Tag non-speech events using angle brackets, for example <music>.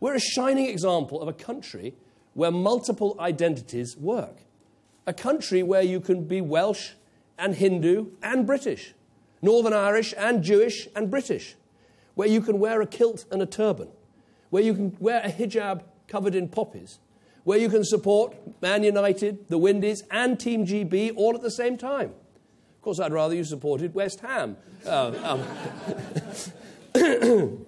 We're a shining example of a country where multiple identities work. A country where you can be Welsh and Hindu and British, Northern Irish and Jewish and British, where you can wear a kilt and a turban, where you can wear a hijab covered in poppies, where you can support Man United, the Windies, and Team GB all at the same time. Of course, I'd rather you supported West Ham. Uh, um, um <coughs> <coughs> <coughs>